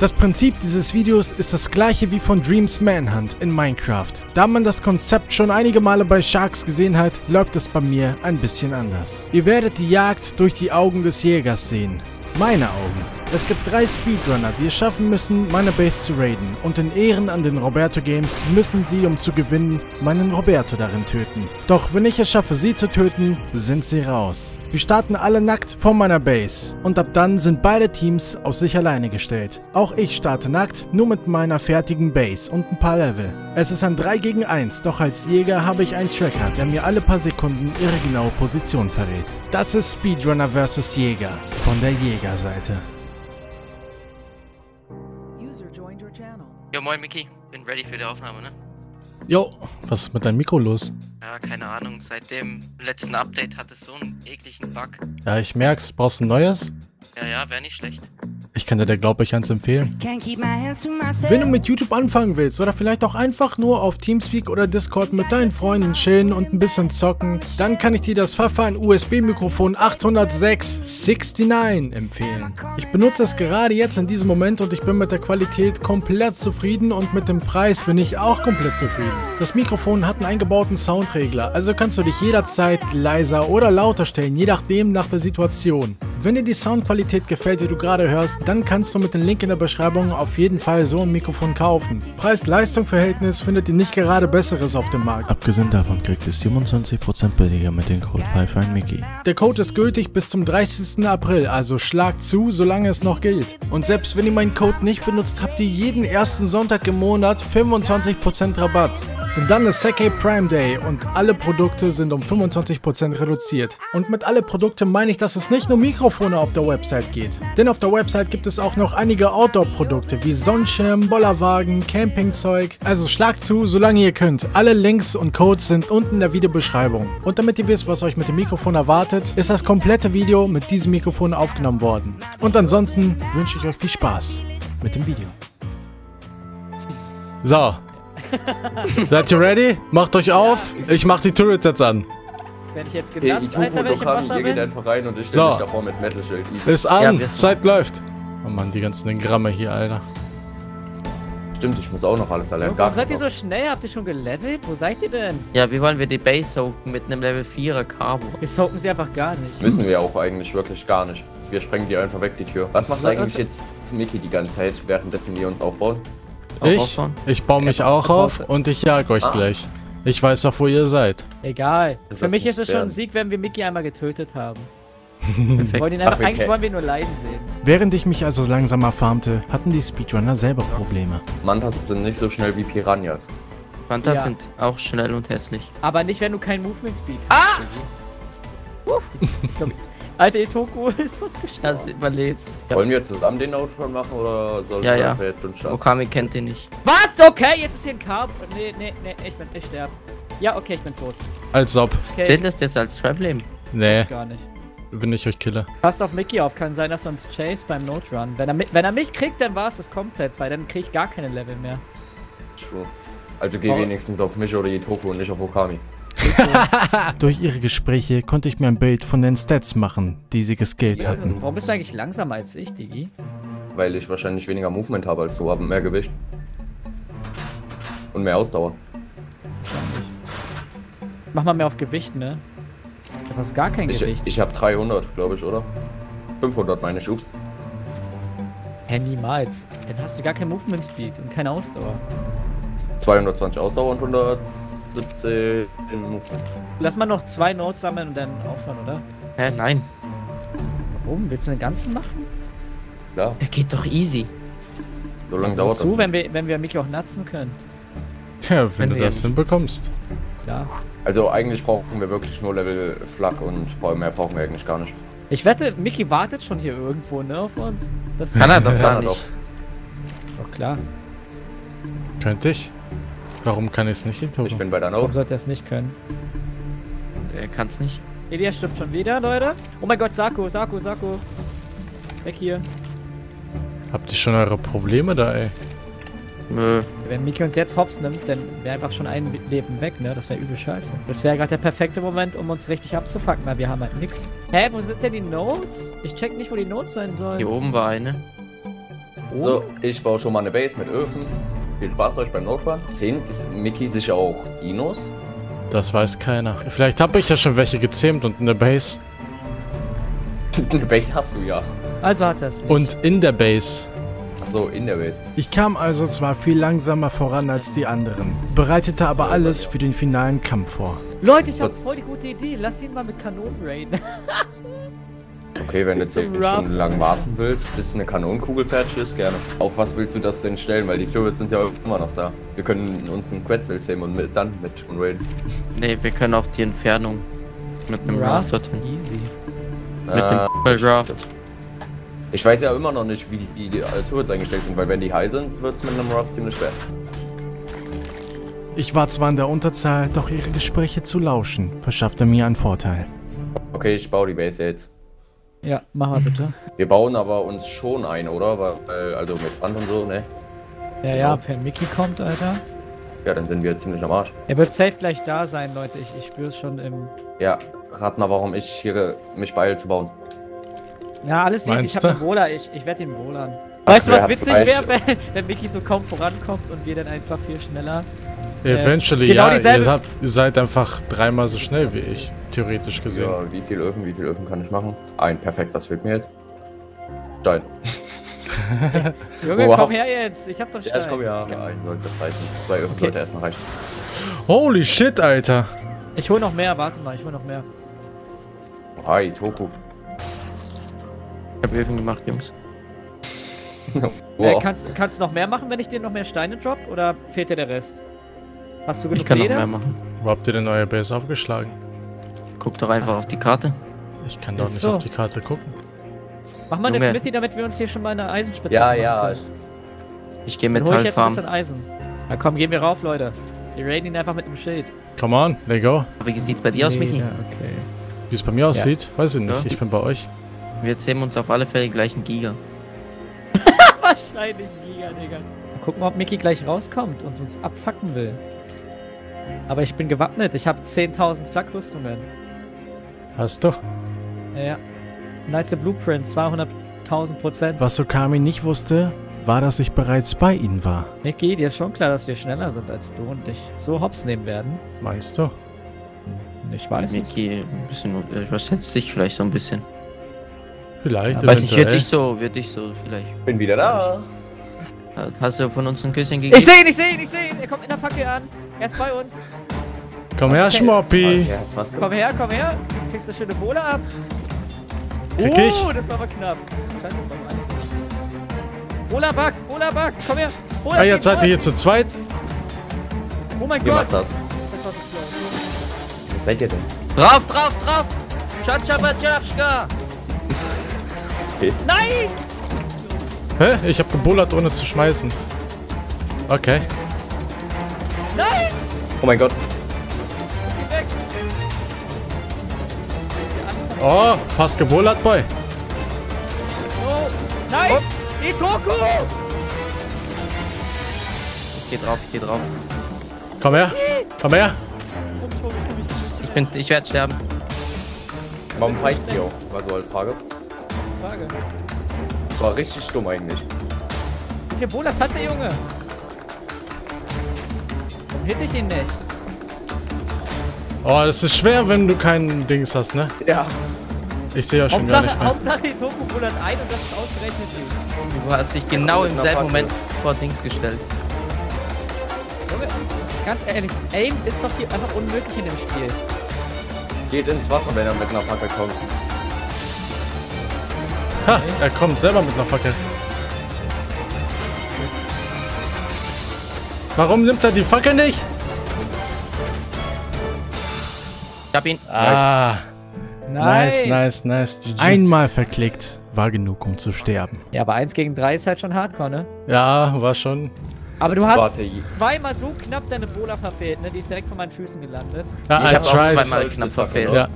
Das Prinzip dieses Videos ist das gleiche wie von Dreams Manhunt in Minecraft. Da man das Konzept schon einige Male bei Sharks gesehen hat, läuft es bei mir ein bisschen anders. Ihr werdet die Jagd durch die Augen des Jägers sehen. Meine Augen. Es gibt drei Speedrunner, die es schaffen müssen, meine Base zu raiden. Und in Ehren an den Roberto Games müssen sie, um zu gewinnen, meinen Roberto darin töten. Doch wenn ich es schaffe, sie zu töten, sind sie raus. Wir starten alle nackt vor meiner Base. Und ab dann sind beide Teams auf sich alleine gestellt. Auch ich starte nackt, nur mit meiner fertigen Base und ein paar Level. Es ist ein 3 gegen 1, doch als Jäger habe ich einen Tracker, der mir alle paar Sekunden ihre genaue Position verrät. Das ist Speedrunner vs. Jäger von der Jägerseite. Jo, moin Mickey. Bin ready für die Aufnahme, ne? Jo, was ist mit deinem Mikro los? Ja, keine Ahnung. Seit dem letzten Update hat es so einen ekligen Bug. Ja, ich merk's. Brauchst du ein neues? Ja, ja, wäre nicht schlecht. Ich kann dir da, glaube ich, eins empfehlen. Wenn du mit YouTube anfangen willst oder vielleicht auch einfach nur auf Teamspeak oder Discord mit deinen Freunden chillen und ein bisschen zocken, dann kann ich dir das Pfeffer USB-Mikrofon 806 69 empfehlen. Ich benutze es gerade jetzt in diesem Moment und ich bin mit der Qualität komplett zufrieden und mit dem Preis bin ich auch komplett zufrieden. Das Mikrofon hat einen eingebauten Soundregler, also kannst du dich jederzeit leiser oder lauter stellen, je nachdem nach der Situation. Wenn dir die Soundqualität gefällt, die du gerade hörst, dann kannst du mit dem Link in der Beschreibung auf jeden Fall so ein Mikrofon kaufen. Preis-Leistung-Verhältnis findet ihr nicht gerade besseres auf dem Markt. Abgesehen davon kriegt ihr 27% billiger mit dem Code Mickey. Der Code ist gültig bis zum 30. April, also schlagt zu, solange es noch gilt. Und selbst wenn ihr meinen Code nicht benutzt, habt ihr jeden ersten Sonntag im Monat 25% Rabatt. Denn dann ist Seke Prime Day und alle Produkte sind um 25% reduziert. Und mit alle Produkte meine ich, dass es nicht nur Mikrofone auf der Website geht. Denn auf der Website gibt es auch noch einige Outdoor-Produkte wie Sonnenschirm, Bollerwagen, Campingzeug. Also schlagt zu, solange ihr könnt. Alle Links und Codes sind unten in der Videobeschreibung. Und damit ihr wisst, was euch mit dem Mikrofon erwartet, ist das komplette Video mit diesem Mikrofon aufgenommen worden. Und ansonsten wünsche ich euch viel Spaß mit dem Video. So, Seid ihr ready? Macht euch auf. Ich mach die Turrets jetzt an. Wenn ich jetzt genutzt, hey, Alter, wenn ich im Wasser ihr geht einfach rein und ich stelle so. mich davor mit Metal Shield. Ist an, ja, Zeit läuft. Oh Mann, die ganzen Gramme hier, Alter. Stimmt, ich muss auch noch alles allein. Warum seid ihr so schnell? Habt ihr schon gelevelt? Wo seid ihr denn? Ja, wie wollen wir die Base soaken mit einem Level 4er Carbo? Wir soaken sie einfach gar nicht. Müssen wir auch eigentlich wirklich gar nicht. Wir sprengen die einfach weg, die Tür. Was macht eigentlich jetzt Mickey die ganze Zeit, währenddessen wir uns aufbauen? ich? Ich baue mich auch auf und ich jag euch ah. gleich. Ich weiß doch, wo ihr seid. Egal. Für mich ist es schon ein Sieg, wenn wir Mickey einmal getötet haben. wollen ihn einfach, Ach, eigentlich wollen wir nur leiden sehen. Während ich mich also langsamer farmte, hatten die Speedrunner selber Probleme. Mantas sind nicht so schnell wie Piranhas. Mantas ja. sind auch schnell und hässlich. Aber nicht, wenn du kein Movement Speed hast. Ah! ich glaub, Alter, Etoku ist was gestorben. Das überlebt. Wollen wir zusammen den Outrun machen oder soll ja, ja. Okami kennt den nicht. Was? Okay, jetzt ist hier ein Carb. Nee, nee, nee, ich bin, ich sterbe. Ja, okay, ich bin tot. Als ob. Okay. Zählt das jetzt als Traveling? Nee. Gar nicht. Wenn ich euch kille. Passt auf Mickey auf, kann sein, dass er uns chase beim Note Run. Wenn er, wenn er mich kriegt, dann war es das komplett, weil dann kriege ich gar keine Level mehr. True. Also geh oh. wenigstens auf mich oder Itoku und nicht auf Okami. Durch ihre Gespräche konnte ich mir ein Bild von den Stats machen, die sie gescaled ja, hatten. Warum bist du eigentlich langsamer als ich, Digi? Weil ich wahrscheinlich weniger Movement habe als du, aber mehr Gewicht. Und mehr Ausdauer. Mach mal mehr auf Gewicht, ne? Du hast gar kein ich, Gewicht. Ich habe 300, glaube ich, oder? 500 meine ich, ups. Hä, niemals. Dann hast du gar kein Movement Speed und keine Ausdauer. 220 Ausdauer und 100... 17 Lass mal noch zwei Notes sammeln und dann aufhören, oder? Hä, nein. Warum? Willst du den ganzen machen? Ja. Der geht doch easy. So lange dauert zu, das. wenn wir, wenn wir Mickey auch nutzen können. Ja, wenn, wenn du das hinbekommst. Ja. Also eigentlich brauchen wir wirklich nur Level Flak und mehr brauchen wir eigentlich gar nicht. Ich wette, Mickey wartet schon hier irgendwo, ne, auf uns. Das kann er doch gar nicht. Doch. doch klar. Könnte ich. Warum kann ich es nicht in Togo? Ich bin bei der No. Warum sollte er es nicht können? Er kann es nicht. Elias stirbt schon wieder, Leute. Oh mein Gott, Saku, Saku, Saku. Weg hier. Habt ihr schon eure Probleme da, ey? Nö. Wenn Miki uns jetzt hops nimmt, dann wäre einfach schon ein Leben weg, ne? Das wäre übel scheiße. Das wäre gerade der perfekte Moment, um uns richtig abzufacken, weil wir haben halt nix. Hä, wo sind denn die Notes? Ich check nicht, wo die Notes sein sollen. Hier oben war eine. Oh. So, ich baue schon mal eine Base mit Öfen. Viel Spaß euch beim Notfall. Zähmt ist Mickey sicher auch Dinos? Das weiß keiner. Vielleicht habe ich ja schon welche gezähmt und eine Base. eine Base hast du ja. Also hat das nicht. Und in der Base. Achso, in der Base. Ich kam also zwar viel langsamer voran als die anderen, bereitete aber alles für den finalen Kampf vor. Leute, ich habe voll die gute Idee. Lass ihn mal mit Kanonen raiden. Okay, wenn du 10 Rough. Stunden lang warten willst, bis eine Kanonenkugel fertig ist, gerne. Auf was willst du das denn stellen? Weil die Clovets sind ja immer noch da. Wir können uns einen Quetzal zähmen und mit, dann mit und raiden. Nee, wir können auch die Entfernung mit einem Raft? Dorthin. Easy. Mit Ah, dem Raft. Ich weiß ja immer noch nicht, wie die, die, die Turrets eingestellt sind, weil wenn die high sind, wird es mit einem Raft ziemlich schwer. Ich war zwar in der Unterzahl, doch ihre Gespräche zu lauschen verschaffte mir einen Vorteil. Okay, ich baue die Base jetzt. Ja, mach mal bitte. Wir bauen aber uns schon ein, oder? Weil, also mit Wand und so, ne? Ja, ja, wenn Mickey kommt, Alter. Ja, dann sind wir ziemlich am Arsch. Er wird safe gleich da sein, Leute. Ich, ich spüre es schon im. Ja, rat mal, warum ich hier mich beeile zu bauen. Ja, alles easy. Ich hab einen Bowler. Ich, ich werde den bowlern. Weißt du, was witzig wäre, wenn, wenn Mickey so kaum vorankommt und wir dann einfach viel schneller. Äh, Eventually, genau ja, dieselbe- ihr, habt, ihr seid einfach dreimal so schnell wie ich, theoretisch gesehen. Ja, wie viel Öfen, wie viel Öfen kann ich machen? Ein, perfekt, das fehlt mir jetzt. Stein. Junge, Wow. komm her jetzt. Ich hab doch Stein. Ja, ich komme ja. Ja, ein sollte das reichen. Zwei Öfen Okay. sollte erstmal reichen. Holy shit, Alter. Ich hol noch mehr. Warte mal, ich hol noch mehr. Hi, Toku. Ich hab Öfen gemacht, Jungs. Äh, Wow. kannst, kannst du noch mehr machen, wenn ich dir noch mehr Steine drop? Oder fehlt dir der Rest? Hast du genug Ich kann noch Leder? mehr machen. Wo habt ihr denn euer Base aufgeschlagen? Guck doch einfach auf die Karte. Ich kann doch Ist nicht so. auf die Karte gucken. Mach mal eine. Smithy, damit wir uns hier schon mal eine Eisenspitze ja, machen ja. können. Ich gehe Dann hol ich jetzt ein Metallfarm. bisschen Eisen. Na komm, gehen wir rauf, Leute. Wir raiden ihn einfach mit dem Schild. Come on, let go. Wie sieht's bei dir aus, Miki? Ja, okay. Wie es bei mir aussieht, weiß ich nicht. Ja. Ich bin bei euch. Wir zähmen uns auf alle Fälle gleich einen Giga. Wahrscheinlich ein Giga, Digga. Gucken, ob Mickey gleich rauskommt und uns abfacken will. Aber ich bin gewappnet. Ich habe 10.000 Flakrüstungen. Hast du? Ja, ja. Nice Blueprint, 200.000 Prozent. Was Okami nicht wusste, war, dass ich bereits bei ihnen war. Mickey, dir ist schon klar, dass wir schneller sind als du und dich so hops nehmen werden. Meinst du? Ich weiß es. Miki, ein bisschen äh, überschätzt dich vielleicht so ein bisschen. Vielleicht, Weiß nicht, wird dich so, wird dich so vielleicht. Bin wieder da. Hast du von uns ein Küsschen gegeben? Ich sehe ihn, ich sehe ihn, ich sehe ihn. Er kommt in der Fackel an. Er ist bei uns. Komm her, Schmoppi. Komm her, komm her. Du kriegst das schöne Bohle ab. Krieg oh, ich? das war aber knapp. Scheiße, das war meine. Bola Back, Bola Back, komm her. Bola, Ah, jetzt seid ihr hier zu zweit. Oh mein Wie Gott. macht das? Das war so close. Was seid ihr denn? Drauf, drauf, drauf! Tschatschabatschatschka! Nein! Hä? Ich hab gebullert, ohne zu schmeißen. Okay. Nein! Oh mein Gott. Oh, fast gebullert, Boy. Oh, nein! Die Toku! Ich geh drauf, ich geh drauf. Komm her. Komm her. Ich bin, ich werde sterben. Warum fighten die auch? War so als Frage. Frage. War richtig dumm eigentlich. Wie viel Bolas hat der Junge? Warum hit ich ihn nicht? Oh, das ist schwer, wenn du keinen Dings hast, ne? Ja. Ich sehe ja schon gar nicht mehr. Hauptsache die Toku bullert ein und das ist ausgerechnet sie. Du hast dich genau im selben. Moment vor Dings gestellt. Junge, ganz ehrlich, Aim ist doch hier einfach unmöglich in dem Spiel. Geht ins Wasser, wenn er mit einer Fackel kommt. Ha, er kommt selber mit einer Fackel. Warum nimmt er die Fackel nicht? Ich hab ihn. Ah. Nice, nice, nice. GG. Einmal verklickt war genug, um zu sterben. Ja, aber 1 gegen 3 ist halt schon hardcore, ne? Ja, war schon. Aber du hast Warte, zweimal so knapp deine Bola verfehlt, ne? Die ist direkt von meinen Füßen gelandet. Ja, Ich I hab auch zweimal knapp verfehlt. Ja,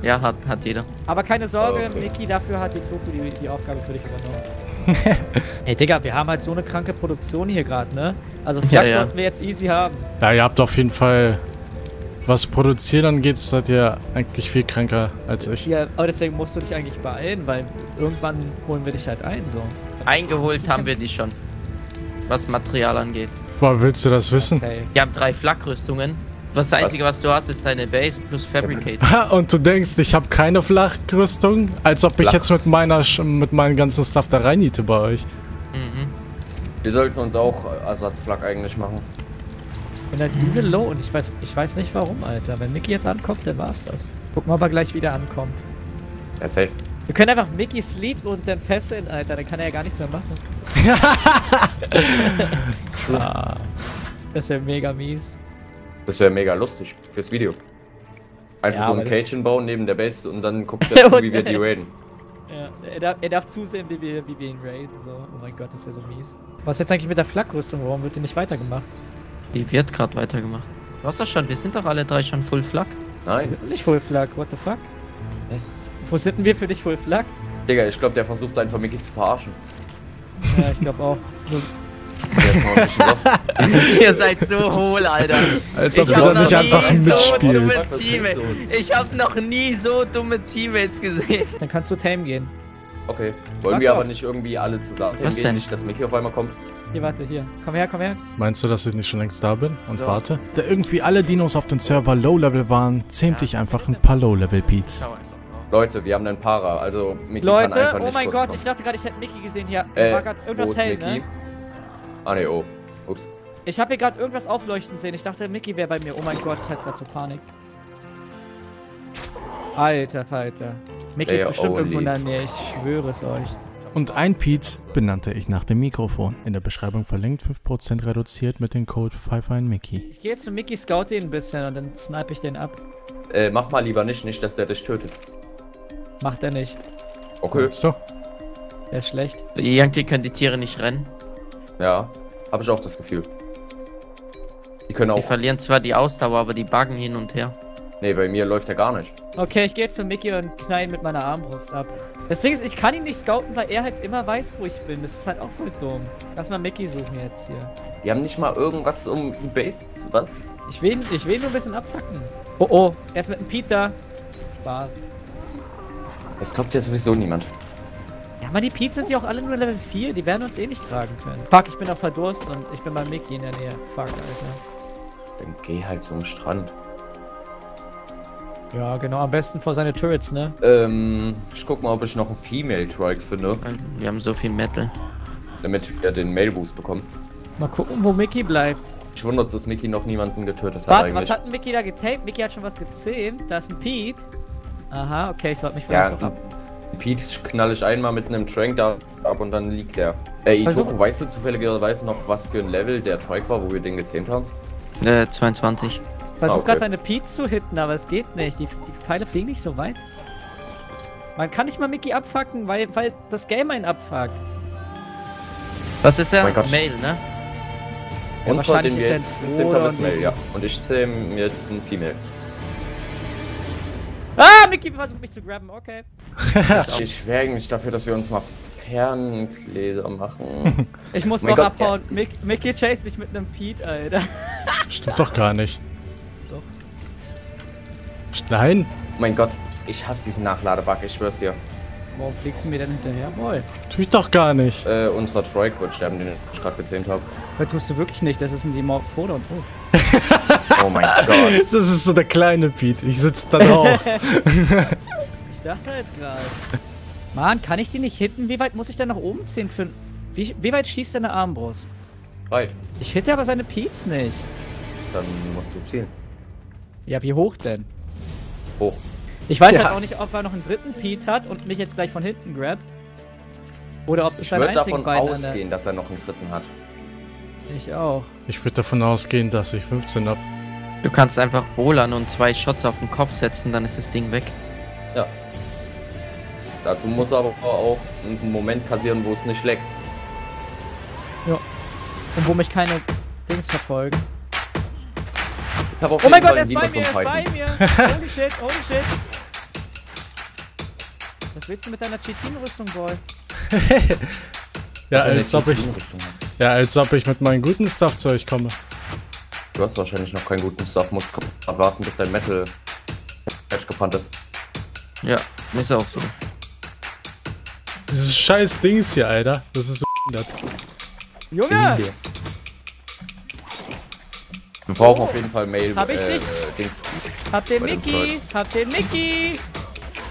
Ja, hat, hat jeder. Aber keine Sorge, Okay. Niki, dafür hat die Toku die, die Aufgabe für dich übernommen. Ey, Digga, wir haben halt so eine kranke Produktion hier gerade, ne? Also Flak Ja, ja. sollten wir jetzt easy haben. ja, ihr habt auf jeden Fall. Was Produzieren angeht, seid ihr eigentlich viel kränker als ich. Ja, aber deswegen musst du dich eigentlich beeilen, weil irgendwann holen wir dich halt ein, so. Eingeholt haben wir die schon. Was Material angeht. Woher willst du das wissen? Wir haben drei Flakrüstungen. Das Einzige, was du hast, ist deine Base plus Fabricate. Ha, Und du denkst, ich habe keine Flachrüstung? Als ob ich Flach. jetzt mit meiner mit meinem ganzen Stuff da reinniete bei euch. Mhm. Wir sollten uns auch Ersatzflak eigentlich machen. Ich bin halt übel low und ich weiß, ich weiß nicht warum, Alter. Wenn Mickey jetzt ankommt, dann war's das. Gucken wir, ob er gleich wieder ankommt. Ja, safe. Wir können einfach Mickey sleep und dann fesseln, Alter. Dann kann er ja gar nichts mehr machen. Das ist ja mega mies. Das wäre mega lustig fürs Video. Einfach Ja, so ein Cajun bauen neben der Base und dann guckt er zu, wie wir die raiden. Ja, er darf, er darf zusehen, wie wir, wie wir ihn raiden. So. Oh mein Gott, das ist ja so mies. Was jetzt eigentlich mit der Flakrüstung? Warum wird die nicht weitergemacht? Die wird gerade weitergemacht. Du hast das schon, wir sind doch alle drei schon Full Flak. Wir Nein. sind nicht Full Flag, what the fuck? Wo sind denn wir für dich Full Flag? Digga, ich glaube, der versucht einfach Mickey zu verarschen. Ja, ich glaube auch. Ihr seid so hohl, Alter. Als ob Ich du hab da nicht noch einfach nie so mitspielst. du? Ich hab noch nie so dumme Teammates gesehen. dann kannst du Tame gehen. Okay. Wollen Mach wir doch. aber nicht irgendwie alle zusammen Was gehen? denn? Nicht, dass Mickey auf einmal kommt. Hier, warte, hier. Komm her, komm her. Meinst du, dass ich nicht schon längst da bin und So. warte? Da irgendwie alle Dinos auf dem Server Low-Level waren, zähmte ich einfach ein paar einfach drauf. Leute, wir haben einen Para, also Mickey kann Leute, einfach oh nicht mein kurz Gott, kommen. ich dachte gerade, ich hätte Mickey gesehen hier. Äh, war irgendwas ist hell, Mickey? ne? Ah ne, oh. Ups. Ich habe hier gerade irgendwas aufleuchten sehen. Ich dachte, Mickey wäre bei mir. Oh mein Gott, ich hatte gerade so Panik. Alter Falter. Mickey ist bestimmt Oli. irgendwo in der Nähe. Ich schwöre es euch. Und ein Pete benannte ich nach dem Mikrofon. In der Beschreibung verlinkt 5% reduziert mit dem Code 51Mickey. Ich gehe jetzt zu Mickey, scout ihn ein bisschen und dann snipe ich den ab. Äh, mach mal lieber nicht, nicht, dass der dich tötet. Macht er nicht. Okay. Du? Der ist schlecht. Irgendwie können die Tiere nicht rennen. Ja, habe ich auch das Gefühl. Die können Die auch. verlieren zwar die Ausdauer, aber die buggen hin und her. Nee, bei mir läuft er gar nicht. Okay, ich gehe jetzt zu Mickey und knall ihn mit meiner Armbrust ab. Das Ding ist, ich kann ihn nicht scouten, weil er halt immer weiß, wo ich bin. Das ist halt auch voll dumm. Lass mal Mickey suchen jetzt hier. Die haben nicht mal irgendwas um die Base. zu- Was? Ich will, ich will nur ein bisschen abfacken. Oh oh, er ist mit dem Pete da. Spaß. Das glaubt ja sowieso niemand. Ja, aber die Pete's sind ja auch alle nur Level 4. Die werden uns eh nicht tragen können. Fuck, ich bin auf Verdurst und ich bin bei Mickey in der Nähe. Fuck, Alter. Dann geh halt zum Strand. Ja, genau. Am besten vor seine Turrets, ne? Ähm, ich guck mal, ob ich noch einen Female Trike finde, Wir haben so viel Metal. damit wir den Mail Boost bekommen. Mal gucken, wo Mickey bleibt. Ich wundert, dass Mickey noch niemanden getötet hat Warte, eigentlich. was hat denn Mickey da getaped? Mickey hat schon was gezähmt. Da ist ein Pete. Aha, okay, ich sollte mich Ja, vielleicht noch ab. Pete knall ich einmal mit einem Trank da ab und dann liegt der. Versuch- Itoko, weißt du zufälligerweise noch, was für ein Level der Trike war, wo wir den gezähmt haben? Äh, 22. Versuch Ah, okay. gerade seine Pete's zu hitten, aber es geht nicht. Die, die Pfeile fliegen nicht so weit. Man kann nicht mal Mickey abfacken, weil, weil das Game einen abfuckt. Was ist der? Mein Gott. Mail, ne? Ja, den wir er jetzt ein gezähmt Bruder haben, ist und Male, die- ja. Und ich zähle jetzt ein Female. Mickey versucht mich zu grabben, okay. Ich wäre eigentlich dafür, dass wir uns mal Ferngläser machen. Ich muss noch Gott, abhauen. er Mick, Mickey chase mich mit einem Pete, Alter. Stimmt doch gar nicht. Doch. Nein. mein Gott, ich hasse diesen Nachladebug, ich schwör's dir. Warum fliegst du mir denn hinterher? Boy. Tu ich doch gar nicht. Äh, unserer Trike wird sterben, den ich gerade gezähmt habe. Das tust du wirklich nicht, das ist ein Dimorphodon. Oh. Oh mein Gott. Das ist so der kleine Pete. Ich sitze da drauf. Ich dachte halt gerade. Mann, kann ich die nicht hitten? Wie weit muss ich denn nach oben ziehen für. Wie, wie weit schießt deine Armbrust? Right, Ich hitte aber seine Pete's nicht. dann musst du zielen. Ja, wie hoch denn? Hoch. Ich weiß Ja. halt auch nicht, ob er noch einen dritten Pete hat und mich jetzt gleich von hinten grabt. Oder ob es Ich sein würde einzigen davon Bein an der- ausgehen, dass er noch einen dritten hat. Ich auch. Ich würde davon ausgehen, dass ich 15 hab. Du kannst einfach Roland und zwei Shots auf den Kopf setzen, dann ist das Ding weg. Ja. Dazu muss er aber auch einen Moment passieren, wo es nicht leckt. Und wo mich keine Dings verfolgen. Ich habe auf Oh mein jeden Gott, er Fall ist bei mir, er ist bei mir. Holy shit, holy shit. Was willst du mit deiner Cheatin-Rüstung, Boy? Ja, als ob ich, ja, als ob ich mit meinem guten Stuff zu euch komme. Du hast wahrscheinlich noch keinen guten Stuff, musst grad warten, bis dein Metal fertig gebrannt ist. Ja, ist auch so. Dieses scheiß Dings hier, Alter. Das ist so behindert. Junge! Wir brauchen auf jeden Fall Mail. Hab ich äh, nicht. äh, Dings. Hab den Mickey! Hab den Mickey!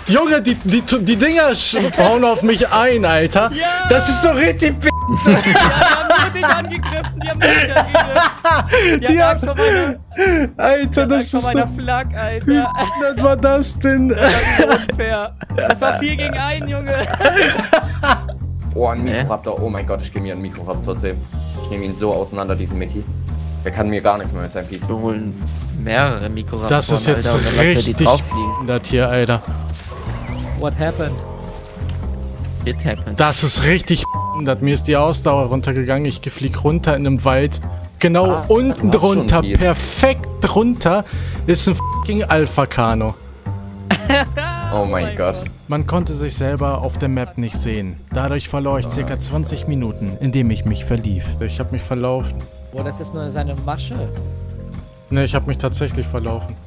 Junge, die, die, die Dinger bauen auf mich ein, Alter. Ja! Das ist so richtig b Die haben nur dich angegriffen, die haben mich angegriffen. Die, Die haben Angst vor meiner, Alter, das ist so meiner Flak, Alter. Was war das denn? Das so unfair. Das war 4 gegen 1, Junge. Oh, ein Mikroraptor. Oh mein Gott, ich gehe mir einen Mikroraptor sehen. Ich nehme ihn so auseinander, diesen Mickey. Der kann mir gar nichts mehr mit seinem Pizza. Wir holen mehrere Mikroraptoren, Das ist jetzt Alter, und dann lassen wir die richtig behindert hier, Alter. What happened? It happened. Das ist richtig behindert. Mir ist die Ausdauer runtergegangen. Ich flieg runter in einem Wald. Genau Ah, unten drunter, perfekt drunter, ist ein fucking Alpha-Kano. Oh mein Gott. Man konnte sich selber auf der Map nicht sehen. Dadurch verlor ich circa 20 Minuten, indem ich mich verlief. Ich habe mich verlaufen. Boah, das ist nur seine Masche. Ne, ich habe mich tatsächlich verlaufen.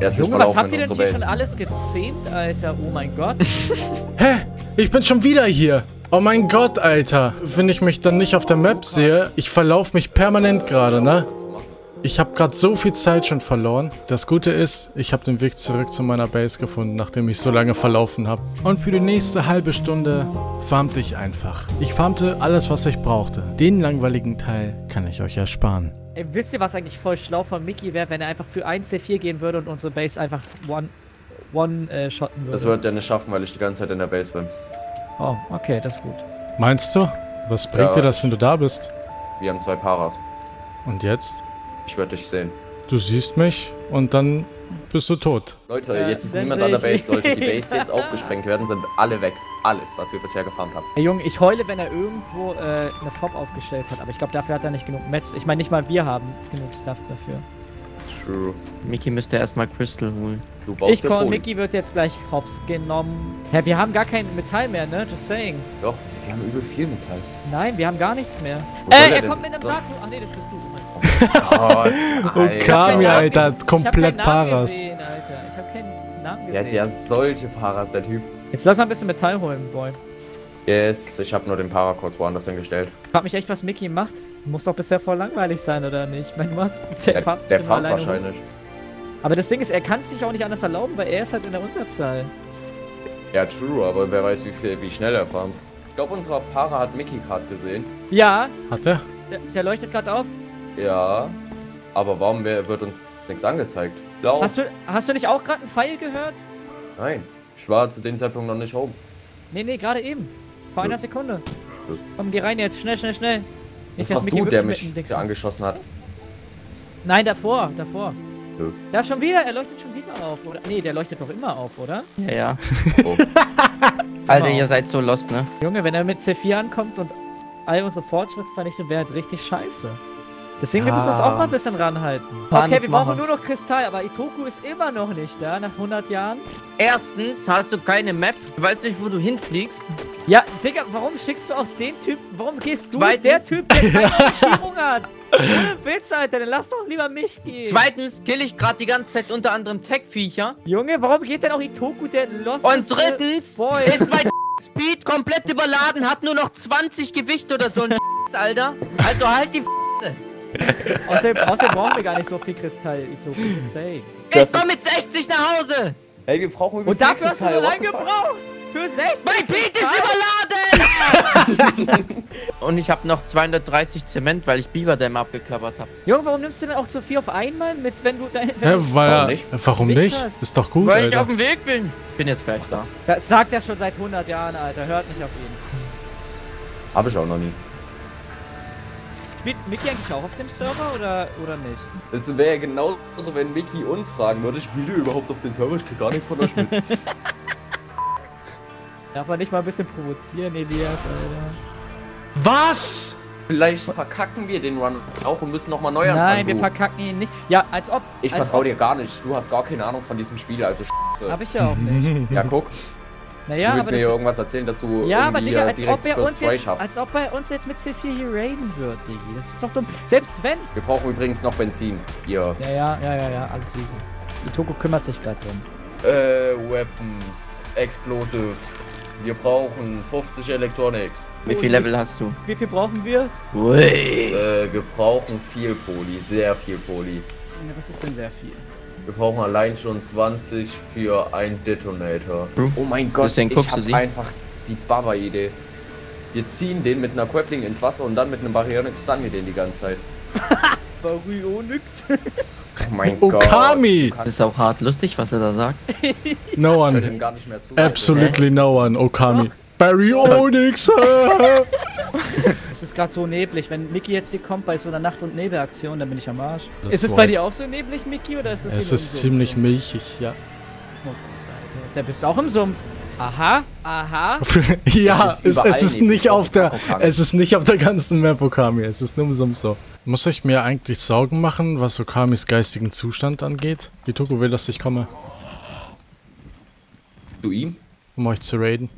Junge, was habt ihr denn hier schon alles gezähmt, Alter? Oh mein Gott. Hä? Ich bin schon wieder hier. Oh mein Gott, Alter. Wenn ich mich dann nicht auf der Map sehe, ich verlaufe mich permanent gerade, ne? Ich habe gerade so viel Zeit schon verloren. Das Gute ist, ich habe den Weg zurück zu meiner Base gefunden, nachdem ich so lange verlaufen habe. Und für die nächste halbe Stunde farmte ich einfach. Ich farmte alles, was ich brauchte. Den langweiligen Teil kann ich euch ersparen. Ey, wisst ihr, was eigentlich voll schlau von Mickey wäre, wenn er einfach für 1 C4 gehen würde und unsere Base einfach one, one äh, shotten würde? Das wird er nicht schaffen, weil ich die ganze Zeit in der Base bin. oh, okay, das ist gut. Meinst du? Was bringt Ja. dir das, wenn du da bist? Wir haben zwei Paras. Und jetzt? Ich werde dich sehen. Du siehst mich und dann bist du tot. Leute, jetzt ist niemand an der Base. Sollte die. Base jetzt aufgesprengt werden, sind alle weg. Alles, was wir bisher gefarmt haben. Ey, Junge, ich heule, wenn er irgendwo äh, eine FOB aufgestellt hat, aber ich glaube, dafür hat er nicht genug Metz. Ich meine, nicht mal wir haben genug Stuff dafür. True. Mickey müsste erstmal Crystal holen. Du baust Ich Polen. Mickey wird jetzt gleich hops genommen. Hä, wir haben gar kein Metall mehr, ne? Just saying. Doch, wir haben übel viel Metall. Nein, wir haben gar nichts mehr. Wo Ey, er er kommt mit einem Sack. Ach nee, das bist du. Oh mein Gott. Gott, Und Alter. kam ja, Namen Alter, gesehen. komplett ich hab keinen Namen Paras. Gesehen, Alter. Ich hab keinen Namen Der gesehen. hat ja solche Paras, der Typ. Jetzt lass mal ein bisschen Metall holen, Boy. Yes, ich habe nur den Para kurz woanders hingestellt. Ich frag mich echt, was Mickey macht. Muss doch bisher voll langweilig sein, oder nicht? Ich meine, was? Der, farmt der alleine rum. wahrscheinlich. Aber das Ding ist, er kann es sich auch nicht anders erlauben, weil er ist halt in der Unterzahl. Ja, true, aber wer weiß, wie, viel, wie schnell er farmt. Ich glaube, unser Para hat Mickey gerade gesehen. Ja, Hat er? der, der leuchtet gerade auf. Ja, aber warum wer- wird uns nichts angezeigt? Lauf. Hast du, hast du nicht auch gerade einen Pfeil gehört? Nein, ich war zu dem Zeitpunkt noch nicht home. Nee, nee, gerade eben. Vor einer Sekunde. Komm, geh rein jetzt. Schnell, schnell, schnell. Das dass warst du, der mich der angeschossen hat. Nein, davor, davor. Nö. Da schon wieder, er leuchtet schon wieder auf, oder? Nee, der leuchtet doch immer auf, oder? Ja, ja. Oh. Alter, ihr seid so lost, ne? Junge, wenn er mit C4 ankommt und all unsere Fortschritte vernichtet, wäre halt richtig scheiße. Deswegen, wir müssen uns Ja. auch mal ein bisschen ranhalten. Panik okay, wir brauchen machen. nur noch Kristall, aber Itoku ist immer noch nicht da, nach 100 Jahren. Erstens hast du keine Map. Du weißt nicht, wo du hinfliegst. Ja, Digga, warum schickst du auch den Typ, warum gehst du Zweitens- der Typ, der keine Markierung hat? Ohne Witz, Alter, dann lass doch lieber mich gehen. Zweitens kill ich gerade die ganze Zeit unter anderem Tech-Viecher. Junge, warum geht denn auch Itoku, der Lost Und drittens Boy. ist mein Speed komplett überladen, hat nur noch 20 Gewicht oder so ein Alter. Also halt die Außerdem, außerdem brauchen wir gar nicht so viel Kristall, Itoku, just saying. Ich komm mit 60 nach Hause. Hey, wir brauchen übel Und dafür hast du so lange gebraucht! Für 60 Mein Beat ist überladen! Und ich habe noch 230 Zement, weil ich Biberdämme abgeklappert habe. Junge, warum nimmst du denn auch zu viel auf einmal mit, wenn du dein. Ja, Wenn du, weil Warum nicht? warum nicht? hast. Ist doch gut, Weil ich auf Alter. dem Weg bin. Bin jetzt gleich da. das sagt er schon seit 100 Jahren, Alter. Hört nicht auf ihn. Hab ich auch noch nie. Spielt Mickey eigentlich auch auf dem Server oder, oder nicht? Es wäre genauso, wenn Mickey uns fragen würde, spielt ihr überhaupt auf den Server? Ich krieg gar nichts von euch mit. Darf man nicht mal ein bisschen provozieren, Elias, Alter? Was? Vielleicht verkacken wir den Run auch und müssen nochmal neu anfangen. Nein, wir du. verkacken ihn nicht. Ja, als ob. Ich als vertraue ob- dir gar nicht. Du hast gar keine Ahnung von diesem Spiel, also. Hab ich ja auch nicht. Ja, guck. Naja, du willst aber mir hier irgendwas erzählen, dass du Ja, aber Digga, als ob, direkt er uns jetzt, schaffst. als ob er uns jetzt mit C4 hier raiden wird, Diggi. Das ist doch dumm. Selbst wenn. Wir brauchen übrigens noch Benzin. Hier. Ja, ja, ja, ja, ja, alles easy. Itoko kümmert sich gerade drum. Äh, Weapons. Explosive. Wir brauchen 50 Electronics. Wie viel Level hast du? Wie viel brauchen wir? Ui. Äh, wir brauchen viel Poli, sehr viel Poli. Ja, Was ist denn sehr viel? Wir brauchen allein schon 20 für ein Detonator. Hm. Oh mein Gott, Deswegen ich guckst du hab sie? einfach die Baba-Idee. Wir ziehen den mit einer Grappling ins Wasser und dann mit einem Barrieronyx stunnen wir den die ganze Zeit. Baryonyx. Oh mein Okami! Gott. Das ist auch hart lustig, was er da sagt. No one. gar nicht mehr zu. Absolutely no one. Okami. Baryonyx! Es ist gerade so neblig. Wenn Mickey jetzt hier kommt bei so einer Nacht- und Nebelaktion, dann bin ich am Arsch. Das ist es bei dir auch so neblig, Mickey, oder ist das es ist ziemlich milchig, ja. Oh Gott, Alter. Da bist du auch im Sumpf. Aha, aha. ja, Es ist es ist nicht auf der, es ist nicht auf der ganzen Map Okami, es ist nur umsonst so. Muss ich mir eigentlich Sorgen machen, was Okamis geistigen Zustand angeht? Itoko will, dass ich komme, Du ihm? um euch zu raiden.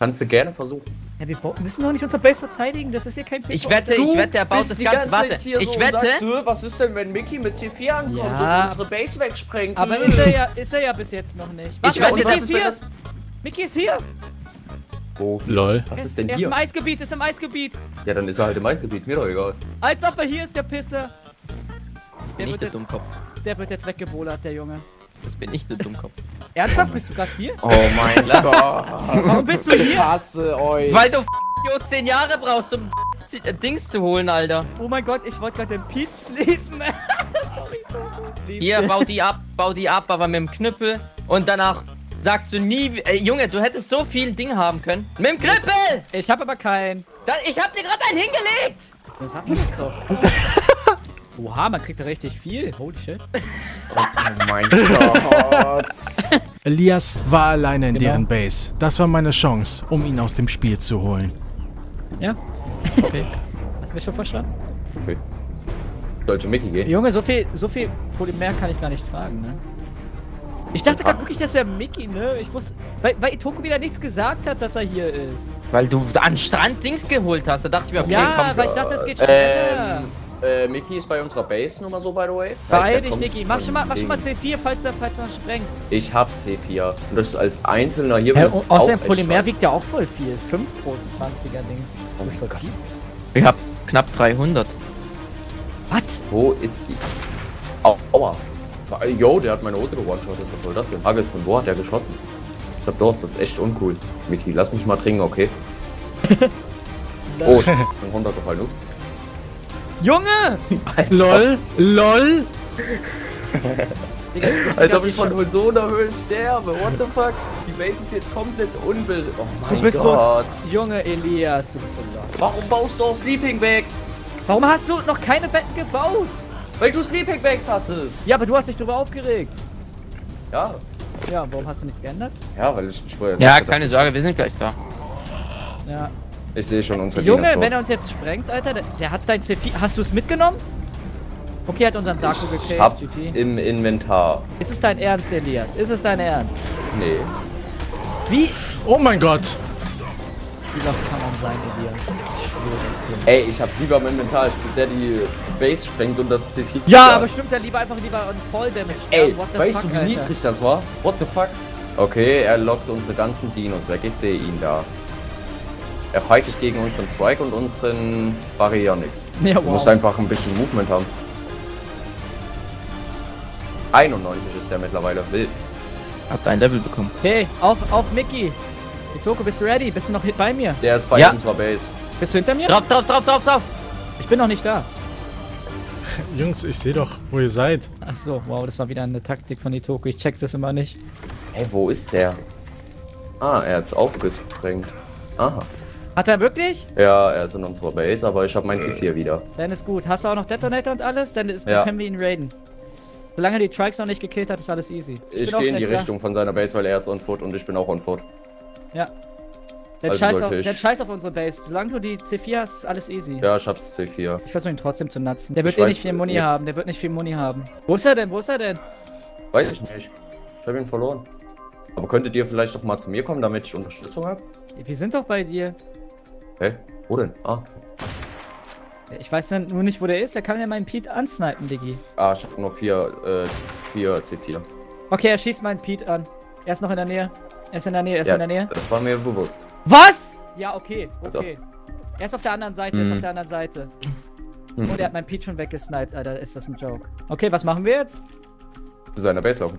Kannst du gerne versuchen. Ja, wir müssen doch nicht unser Base verteidigen. Das ist hier kein Ich wette, ich wette, er baut das Ganze. Warte, ich wette. du, was ist denn, wenn Mickey mit C4 ankommt Ja. und unsere Base wegsprengt? Aber ist er ja, ist er ja bis jetzt noch nicht. Ich Warte, wette, das ist hier. das... Mickey ist hier. Wo? Lol. Was ist denn er ist hier? im Eisgebiet, ist im Eisgebiet. Ja, dann ist er halt im Eisgebiet, mir doch egal. Als ob er hier ist, der Pisser. Das Der ich wird, der jetzt, Dummkopf. der wird jetzt weggebowlert, der Junge. Das bin ich der Dummkopf. Ernsthaft, bist du gerade hier? Oh mein Gott. Warum bist du Ich hier? hasse euch. Weil du Jo 10 Jahre brauchst, um äh, Dings zu holen, Alter. Oh mein Gott, ich wollte gerade den Pete sleepen. Sorry, Togo. Lieb Hier, bau die ab, bau die ab, aber mit dem Knüppel. Und danach sagst du nie, ey, Junge, du hättest so viel Ding haben können. Mit dem Knüppel! Ich habe aber keinen. Da, ich hab dir gerade einen hingelegt! Das hat ich doch. Oha, man kriegt da richtig viel. Holy shit. Oh mein Gott. Elias war alleine in Genau. deren Base. Das war meine Chance, um ihn aus dem Spiel zu holen. Ja, Okay. hast du mich schon verstanden? Okay. Sollte Mickey gehen? Junge, so viel, so viel Polymer kann ich gar nicht tragen, ne? Ich dachte gerade wirklich, das wäre Mickey, ne? Ich wusste, weil, weil Itoko wieder nichts gesagt hat, dass er hier ist. Weil du an Strand Dings geholt hast. Da dachte ich mir, okay, ja, komm. weil ich dachte, es geht schneller. Ähm, äh, Mickey ist bei unserer Base nur mal so, by the way. Der dich, Niki. Mach schon mal, mach schon mal links. C4, falls er, falls er sprengt. Ich hab C4. Und das als Einzelner hier Ja, ist und außerdem Polymer wiegt ja auch voll viel. 5 pro 20er Dings. Oh Das ist mein voll Gott. viel. Ich hab knapp 300. Was? Wo ist sie? Au, aua. Yo, der hat meine Hose gewone-shottet. Was soll das denn? Frage ist, von wo hat der geschossen? Ich glaub, doch, das ist echt uncool. Mickey, lass mich mal trinken, okay? Oh, ich bin runtergefallen. Ups. Junge! LOL, LOL. Digga, Als ob ich von so einer Höhe sterbe. What the fuck? Die Base ist jetzt komplett unbild. Oh mein Du bist Gott. so. Junge Elias, du bist so laut. Warum baust du auch Sleeping Bags? Warum hast du noch keine Betten gebaut? Weil du Sleeping Bags hattest. Ja, aber du hast dich darüber aufgeregt. Ja. Ja, warum hast du nichts geändert? Ja, weil ich, ich schwöre. Ja, keine Sorge, wir sind gleich da. Ja. Ich sehe schon unsere Junge, Gegner wenn er uns jetzt sprengt, Alter, der, der hat dein C4. Hast du es mitgenommen? Okay, er hat unseren Sakko Ich gekillt, hab GG. im Inventar. Ist es dein Ernst, Elias? Ist es dein Ernst? Nee. Wie? Oh mein Gott. Wie was kann man sein, Elias? Ich schwöre es dir. Ey, ich hab's lieber im Inventar, als der die Base sprengt und das C4. Ja, aber stimmt, der lieber einfach lieber an Voll Damage. Ey, weißt fuck, du, wie Alter. niedrig das war? What the fuck? Okay, er lockt unsere ganzen Dinos weg. Ich sehe ihn da. Er fightet gegen unseren Strike und unseren Baryonyx. Ja, Du wow. musst einfach ein bisschen Movement haben. 91 ist der mittlerweile. Wild. Habt ein Level bekommen. Hey, auf, auf Mickey. Itoko, bist du ready? Bist du noch bei mir? Der ist bei Ja. unserer Base. Bist du hinter mir? Drauf, drauf, drauf, drauf, drauf! Ich bin noch nicht da. Jungs, ich sehe doch, wo ihr seid. Ach so, wow, das war wieder eine Taktik von Itoko. Ich check das immer nicht. Hey, wo ist der? Ah, er hat's aufgesprengt. Aha. Hat er wirklich? Ja, er ist in unserer Base, aber ich habe mein C4 wieder. Dann ist gut. Hast du auch noch Detonator und alles? Dann, ist, Ja. dann können wir ihn raiden. Solange er die Trikes noch nicht gekillt hat, ist alles easy. Ich auch gehe in die da. Richtung von seiner Base, weil er ist on foot und ich bin auch on foot. Ja. Der Also scheiß, auf, ich- der scheiß auf unsere Base. Solange du die C4 hast, ist alles easy. Ja, ich hab's C4. Ich versuche ihn trotzdem zu nutzen. Der wird Ich eh nicht viel Muni nicht. haben. Der wird nicht viel Muni haben. Wo ist er denn? Wo ist er denn? Weiß ich nicht. Ich habe ihn verloren. Aber könntet ihr vielleicht doch mal zu mir kommen, damit ich Unterstützung habe? Wir sind doch bei dir. Hä? Wo denn? Ah. Ich weiß dann nur nicht, wo der ist. Der kann ja meinen Pete ansnipen, Diggi. Ah, ich habe nur vier, äh, vier C4. Okay, er schießt meinen Pete an. Er ist noch in der Nähe. Er ist in der Nähe, er ist Ja, in der Nähe. das war mir bewusst. Was? Ja, okay, Also. okay. Er ist auf der anderen Seite, er ist auf der anderen Seite. Hm. Und er hat mein Peach schon weggesniped, Alter, ist das ein Joke. Okay, was machen wir jetzt? Zu seiner Base laufen.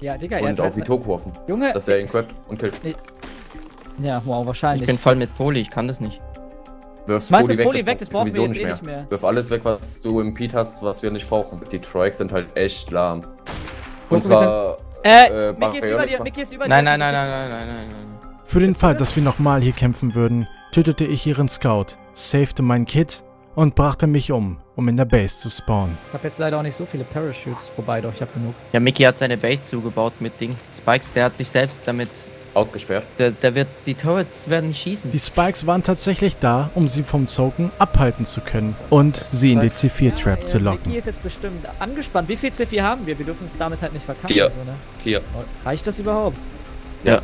Ja, Digga, er Und hat auf halt- Itoku hoffen. Junge, Dass er ihn crappt und killt. Ja, wow, Ich wahrscheinlich. bin voll mit Poli, ich kann das nicht. Wirf's Schmeiß Poli das Poli das weg, das braucht brauchen wir sowieso jetzt eh nicht mehr. Wirf alles weg, was du im Pete hast, was wir nicht brauchen. Die Troix sind halt echt lahm. Und wir zwar. Äh, Äh, Mickey ist über dir, Mickey ist über Nein, dir. nein, nein, nein, nein, nein, nein, nein. Für den Fall, dass wir nochmal hier kämpfen würden, tötete ich ihren Scout, savete mein Kit und brachte mich um, um in der Base zu spawnen. Ich hab jetzt leider auch nicht so viele Parachutes. Wobei doch, ich hab genug. Ja, Mickey hat seine Base zugebaut mit Ding. Spikes, der hat sich selbst damit. Ausgesperrt. Der, der wird. Die Turrets werden nicht schießen. Die Spikes waren tatsächlich da, um sie vom Zoken abhalten zu können und sie in die C4-Trap Ja, zu äh, locken. Mickey ist jetzt bestimmt angespannt. Wie viel C4 haben wir? Wir dürfen es damit halt nicht verkacken. Vier. So, ne? Vier. Reicht das überhaupt? Ja.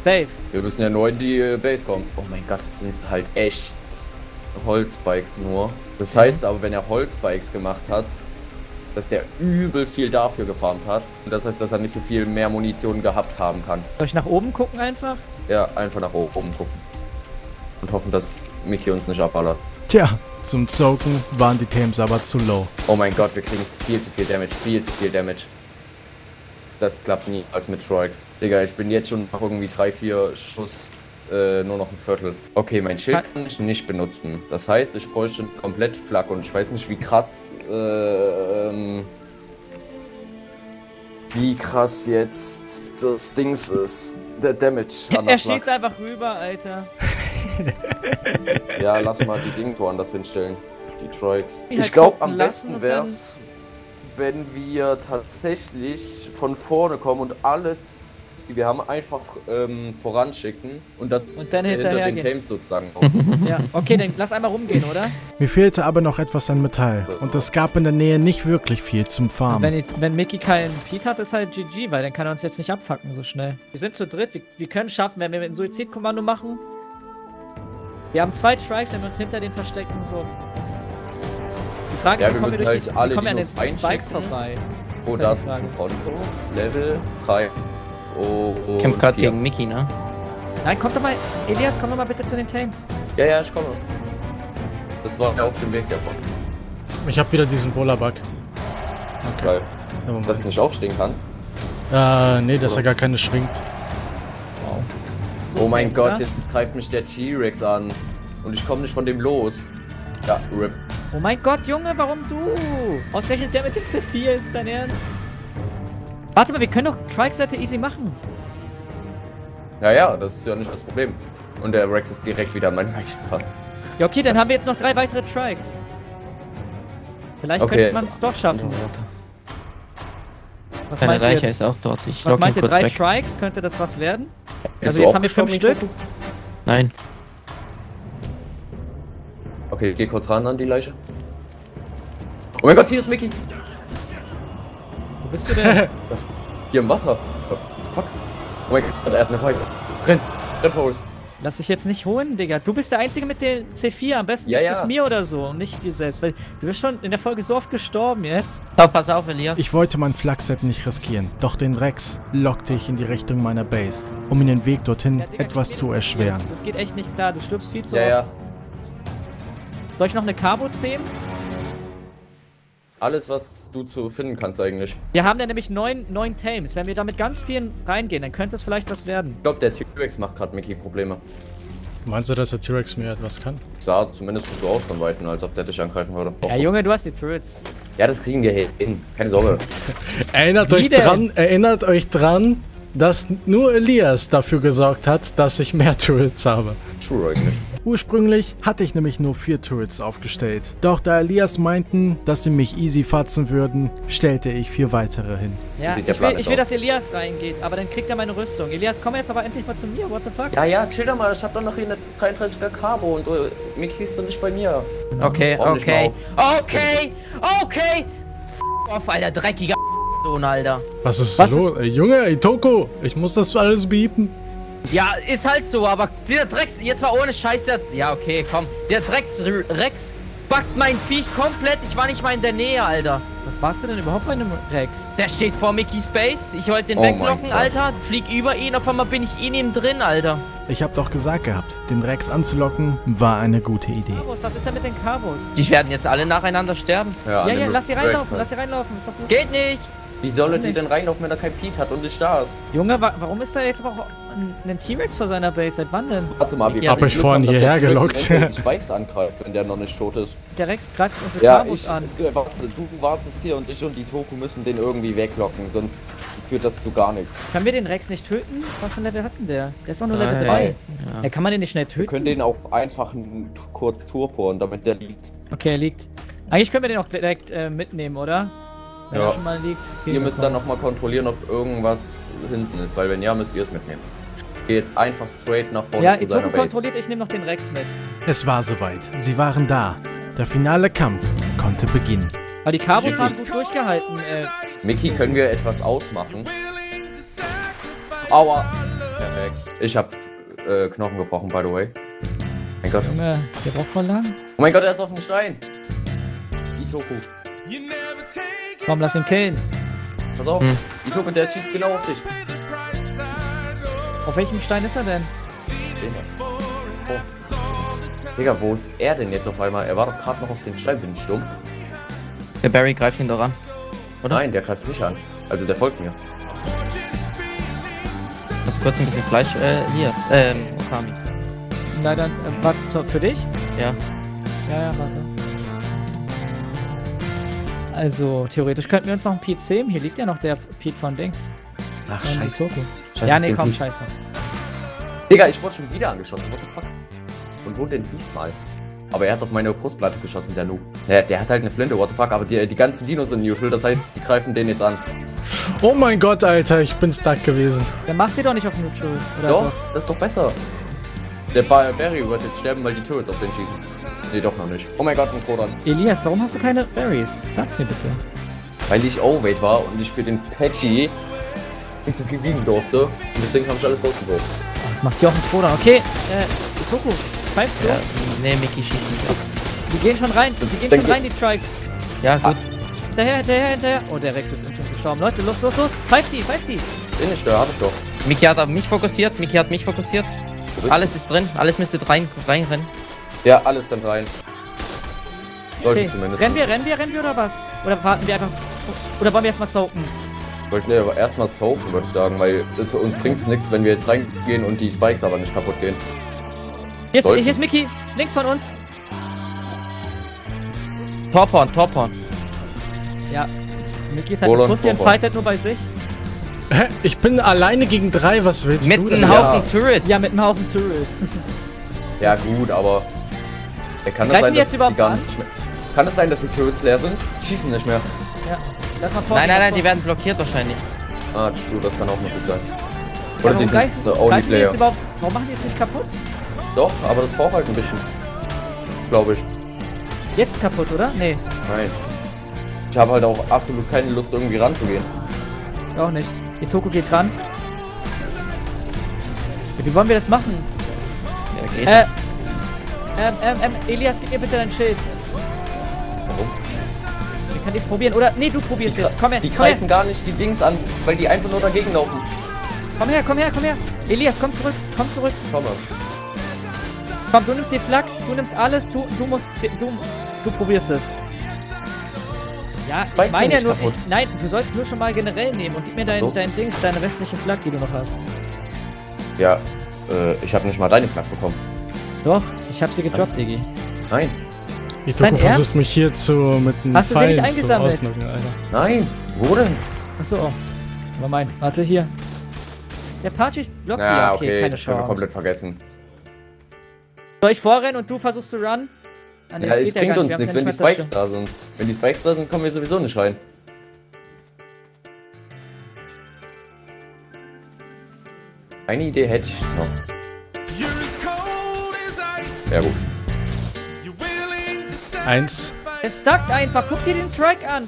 Safe. Wir müssen ja neu in die äh, Base kommen. Oh mein Gott, das sind halt echt Holzbikes nur. Das heißt aber, wenn er Holzbikes gemacht hat, dass der übel viel dafür gefarmt hat. Und das heißt, dass er nicht so viel mehr Munition gehabt haben kann. Soll ich nach oben gucken einfach? Ja, einfach nach oben gucken. Und hoffen, dass Mickey uns nicht abballert. Tja, zum Zoken waren die Tames aber zu low. Oh mein Gott, wir kriegen viel zu viel Damage, viel zu viel Damage. Das klappt nie als mit Troix. Digga, ich bin jetzt schon nach irgendwie 3, 4 Schuss äh, nur noch ein Viertel. Okay, mein Schild kann ich nicht benutzen. Das heißt, ich bräuchte komplett Flak und ich weiß nicht, wie krass, äh, ähm, wie krass jetzt das Dings ist. Der Damage an der er schießt Flak. einfach rüber, Alter. Ja, lass mal die Dinge woanders hinstellen. Die Troix. Die halt Ich glaube, am besten es, wenn wir tatsächlich von vorne kommen und alle, die wir haben, einfach ähm, voranschicken und das Und dann hinter den. Tames sozusagen. Ja, okay, dann lass einmal rumgehen, oder? Mir fehlte aber noch etwas an Metall und es gab in der Nähe nicht wirklich viel zum Farmen. wenn, ich, wenn Mickey keinen Pete hat, ist halt GG, weil dann kann er uns jetzt nicht abfacken so schnell. Wir sind zu dritt, wir, wir können schaffen, wenn wir ein Suizidkommando machen. Wir haben zwei Strikes, wenn wir uns hinter den verstecken, so. Die Frage Ja, ist, wie wir kommen müssen durch halt die, alle kommen wir an den. Spikes vorbei? Oh, ist da ja ist die ein Frage. Konto. Level 3. Oh, oh, Kämpft gerade gegen Mickey, ne? Nein, komm doch mal, Elias, komm doch mal bitte zu den Tames. Ja, ja, ich komme. Das war ja auf dem Weg der Bot. Ich habe wieder diesen Bola-Bug. Weil, dass du nicht aufstehen kannst. Äh, nee, dass er gar keine schwingt. Oh mein Gott, oder? jetzt greift mich der T-Rex an. Und ich komme nicht von dem los. Ja, RIP. Oh mein Gott, Junge, warum du? Ausgerechnet der mit dem C4 ist dein Ernst? Warte mal, wir können doch Trike-Seite easy machen. Ja, ja, das ist ja nicht das Problem. Und der Rex ist direkt wieder mein Leichen fast. Ja, okay, dann haben wir jetzt noch drei weitere Trikes. Vielleicht Okay, könnte man es- doch schaffen. Was Seine Leiche ihr? ist auch dort. Ich Was meint ihr? Drei weg. Strikes? Könnte das was werden? Bist Also jetzt haben wir fünf Stück. Nein. Okay, geh kurz ran an die Leiche. Oh mein Gott, hier ist Mickey. Wo bist du denn? Hier im Wasser. Oh, what the fuck? Oh mein Gott, er hat eine Pipe. Renn, renn uns. Lass dich jetzt nicht holen, Digga. Du bist der Einzige mit dem C4. Am besten Ja, ja. es mir oder so und nicht dir selbst. Weil du bist schon in der Folge so oft gestorben jetzt. So, pass auf, Elias. Ich wollte mein Flakset nicht riskieren, doch den Rex lockte ich in die Richtung meiner Base, um ihm den Weg dorthin Ja, Digga, etwas zu das? erschweren. Das geht echt nicht klar. Du stirbst viel zu Ja, oft. ja. Soll ich noch eine Carbo zähmen? Alles, was du zu finden kannst eigentlich. Wir haben da nämlich neun, neun Tames. Wenn wir da mit ganz vielen reingehen, dann könnte es vielleicht was werden. Ich glaube, der T-Rex macht gerade Mickey Probleme. Meinst du, dass der T-Rex mir etwas kann? Sah zumindest so aus von Weitem, als ob der dich angreifen würde. Auch Ja, so. Junge, du hast die Turrets. ja, das kriegen wir hin. Keine Sorge. Erinnert Wie euch denn? dran, erinnert euch dran, dass nur Elias dafür gesorgt hat, dass ich mehr Turrets habe. True eigentlich. Ursprünglich hatte ich nämlich nur vier Turrets aufgestellt. Doch da Elias meinten, dass sie mich easy fatzen würden, stellte ich vier weitere hin. Ja, sieht der ich will, ich will, dass Elias reingeht, aber dann kriegt er meine Rüstung. Elias, komm jetzt aber endlich mal zu mir, what the fuck? Ja, ja, chill doch mal. Ich hab doch noch hier eine 33er Carbo und äh, Mickey ist doch nicht bei mir. Okay, mal okay. auf. Okay, okay. F auf, Alter, dreckiger Sohn, Alter. Was ist Was los? Ey, Junge, Itoko, ich muss das alles biepen. Ja, ist halt so, aber dieser Drecks, jetzt mal ohne Scheiß, der, ja, okay, komm. Der Drecks Rex backt mein Viech komplett. Ich war nicht mal in der Nähe, Alter. Was warst du denn überhaupt bei einem Rex? Der steht vor Mickey Space. Ich wollte den Oh weglocken. Alter. Flieg über ihn. Auf einmal bin ich in ihm drin, Alter. Ich hab doch gesagt gehabt, den Rex anzulocken war eine gute Idee. Kabos, was ist denn mit den Kabos? Die werden jetzt alle nacheinander sterben. Ja, Ja, ja, den lass sie Rex reinlaufen, halt. lass sie reinlaufen, ist doch gut. Geht nicht. Wie soll er die denn reinlaufen, wenn er kein Pete hat und nicht da ist? Junge, wa warum ist da jetzt aber auch ein, ein T-Rex vor seiner Base? Seit wann denn? Warte mal, wie Hab wir ich Glück vorhin hierher gelockt. Spikes angreift, wenn der noch nicht tot ist. Der Rex greift unsere Ja, Kabos ich, an. du, warte, du wartest hier und ich und die Toku müssen den irgendwie weglocken, sonst führt das zu gar nichts. Können wir den Rex nicht töten? Was für ein Level hat denn der? Der ist doch nur. Level 3. Ja. Ja, kann man den nicht schnell Wir töten? können den auch einfach kurz turporen, damit der liegt. Okay, er liegt. Eigentlich können wir den auch direkt äh, mitnehmen, oder? Wenn Ja. er schon mal liegt. Gehen Ihr müsst dann nochmal kontrollieren, ob irgendwas hinten ist, weil wenn ja, müsst ihr es mitnehmen. Ich gehe jetzt einfach straight nach vorne Ja, zu seiner Base. kontrolliert, ich nehme noch den Rex mit. Es war soweit. Sie waren da. Der finale Kampf konnte beginnen. Aber die Wirklich? haben gut durchgehalten. Äh, Mickey, können wir etwas ausmachen? Aua! Perfekt. Ich hab äh, Knochen gebrochen, by the way. Mein Gott. Junge, der braucht voll lang. Oh mein Gott, er ist auf dem Stein. Itoku. Komm, lass ihn killen. Pass auf. Hm. Itoku, der schießt genau auf dich. Auf welchem Stein ist er denn? Den da. Oh. Digga, wo ist er denn jetzt auf einmal? Er war doch gerade noch auf dem Stein, bin ich dumm? Der Barry greift ihn doch an. Oder? Nein, der greift mich an. Also der folgt mir. Lass kurz ein bisschen Fleisch. Äh, hier. Ähm, Okami. Leider, äh, warte, so, für dich? Ja. Ja, ja, warte. Also, theoretisch könnten wir uns noch einen Pete sehen. Hier liegt ja noch der Pete von Dings. Ach, Von Itoku. Scheiße, Ja, nee, komm, Pete. scheiße. Digga, ich wurde schon wieder angeschossen. What the fuck? Und wo denn diesmal? Aber er hat auf meine Brustplatte geschossen, der Noob. Ja, der hat halt eine Flinte, what the fuck. Aber die, die ganzen Dinos sind neutral, das heißt, die greifen den jetzt an. Oh mein Gott, Alter, ich bin stuck gewesen. Dann machst du doch nicht auf Neutral. Oder Doch, das ist doch besser. Der Ba- Barry wird jetzt sterben, weil die Turrets auf den schießen. Nee, doch noch nicht. Oh mein Gott, ein Kodan. Elias, warum hast du keine Berries? Sag's mir bitte. Weil ich Overweight war und ich für den Patchy nicht so viel wiegen durfte. Und deswegen habe ich alles rausgeworfen. Oh, das macht hier auch ein Troder. Okay, äh, Itoku, pfeifst du? Ja. Nee, Mickey schießt nicht ab. Die gehen schon rein, die gehen Denke- schon rein, die Trikes. Ja, gut. Hinterher, hinterher, hinterher. Oh, der Rex ist instant gestorben. Leute, los, los, los. Pfeif die, pfeif die. Den ich da, hab ich doch. Mickey hat auf mich fokussiert. Mickey hat mich fokussiert. Alles ist drin. Alles müsste rein, reinrennen. Ja, alles dann rein. Sollte Okay, zumindest. rennen wir, rennen wir, rennen wir oder was? Oder warten wir einfach... Oder wollen wir erstmal soaken? Wollten wir aber erstmal soaken, würde ich sagen, weil es, uns bringt es nichts, wenn wir jetzt reingehen und die Spikes aber nicht kaputt gehen. Hier ist, Sollten. hier ist Mickey, links von uns. Torporn, Torporn. Ja. Mickey ist halt Roland ein Pussy und fightet nur bei sich. Hä? Ich bin alleine gegen drei, was willst Mit du einem denn? Ja. Haufen Turrets. Ja, mit einem Haufen Turrets. Ja gut, aber äh, kann das sein, die dass die gar nicht mehr... Kann es sein, dass die Turrets leer sind? Die schießen nicht mehr. ja. Lass mal vor. Nein, nein, nein, die werden blockiert wahrscheinlich. Ah, true, das kann auch noch gut sein. Ja, Oder warum die sind greifen, the only die player. überhaupt... Warum machen die es nicht kaputt? Doch, aber das braucht halt ein bisschen. Glaube ich. Jetzt kaputt, oder? Nee, Nein. Ich habe halt auch absolut keine Lust, irgendwie ranzugehen. auch nicht. Itoko geht ran. Ja, wie wollen wir das machen? Ja, geht. Äh, ähm, ähm, ähm, Elias, gib mir bitte dein Schild. Warum? Ich kann dies probieren. Oder, nee, du probierst Die, jetzt. Komm her, die komm her, greifen gar nicht die Dings an, weil die einfach nur dagegen laufen. komm her, komm her, komm her. Elias, komm zurück, komm zurück. Komm mal. Komm, du nimmst die Flak, du nimmst alles, du, du musst, du, du probierst es. Ja, Spikes ich meine ja nur, ich, nein, du sollst nur schon mal generell nehmen und gib mir dein, so. dein Dings, deine restliche Flak, die du noch hast. Ja, äh, ich habe nicht mal deine Flak bekommen. Doch, ich hab sie gedroppt, Diggi. Nein, Itoku Dein versucht Ernst? mich hier zu mit einem Hast du sie nicht eingesammelt? nein. Wo denn? Achso, oh. Aber mein, warte hier. Der Party blockt Ja, die, okay, okay, keine das Chance. komplett vergessen. Soll ich vorrennen und du versuchst zu run? Ah, nee, Ja, das es bringt uns nichts, wenn die Spikes da sind. Wenn die Spikes da sind, kommen wir sowieso nicht rein. Eine Idee hätte ich noch. Ja gut. Eins. Es duckt einfach, guck dir den Track an.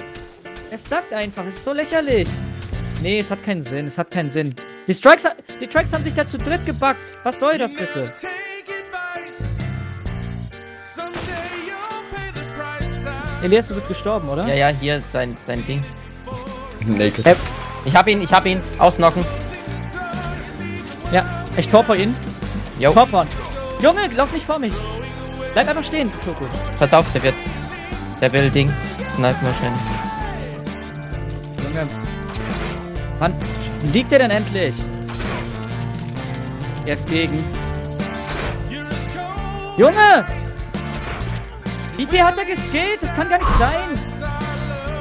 Es duckt einfach, es ist so lächerlich. Nee, es hat keinen Sinn, es hat keinen Sinn. Die Strikes, die Tracks haben sich da zu dritt gebackt. Was soll das bitte? Elias, du bist gestorben, oder? Ja, ja, hier sein, sein Ding. Naked. Äh, Ich hab ihn, ich hab ihn. Ausnocken. Ja, ich torper ihn. Jo, Torpern. Junge, lauf nicht vor mich. Bleib einfach stehen, Toko. pass auf, der wird. Der will Ding. Snipen wahrscheinlich. Junge. Wann liegt er denn endlich? Jetzt gegen. Junge! Wie viel hat er geskillt? Das kann gar nicht sein.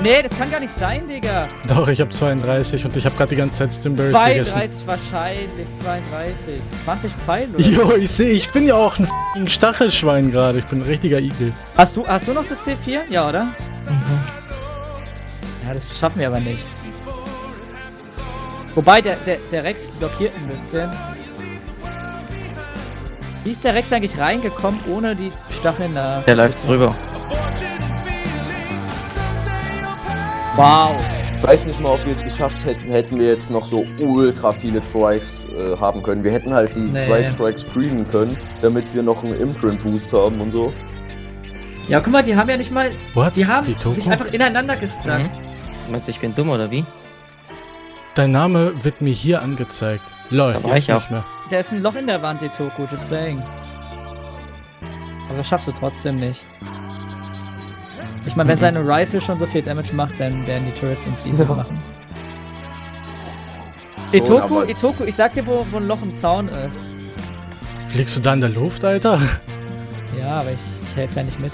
Nee, das kann gar nicht sein, Digga. Doch, ich habe 32 und ich habe gerade die ganze Zeit Stimberries gegessen. 32 wahrscheinlich, 32. 20 Pfeile. oder? Jo, ich sehe, ich bin ja auch ein f***ing Stachelschwein gerade. Ich bin ein richtiger Igel. Hast du, hast du noch das C4? Ja, oder? Ja, das schaffen wir aber nicht. Wobei, der, der, der Rex blockiert ein bisschen. Wie ist der Rex eigentlich reingekommen, ohne die Stacheln da? Der läuft drüber. Wow. Ich weiß nicht mal, ob wir es geschafft hätten, hätten wir jetzt noch so ultra viele Trikes äh, haben können. Wir hätten halt die Nee. zwei Trikes preben können, damit wir noch einen Imprint-Boost haben und so. Ja, guck mal, die haben ja nicht mal. What? Die haben Die sich einfach ineinander gestackt. Mhm. Meinst du, ich bin dumm oder wie? Dein Name wird mir hier angezeigt. Lol, Da war ich auch. nicht mehr. Da ist ein Loch in der Wand, die Toku, just saying. Aber das schaffst du trotzdem nicht. Ich meine, wenn seine Rifle schon so viel Damage macht, dann werden die Turrets uns easy Ja. machen. Itoku, aber- Itoku, ich sag dir, wo, wo ein Loch im Zaun ist. Fliegst du da in der Luft, Alter? Ja, aber ich, ich helfe ja nicht mit.